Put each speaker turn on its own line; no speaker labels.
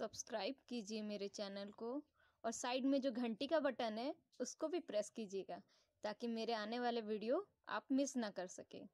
Subscribe कीजिए मेरे channel को और साइड में जो घंटी का बटन है, उसको भी प्रेस कीजिएगा, ताकि मेरे आने वाले वीडियो आप मिस ना कर सकें।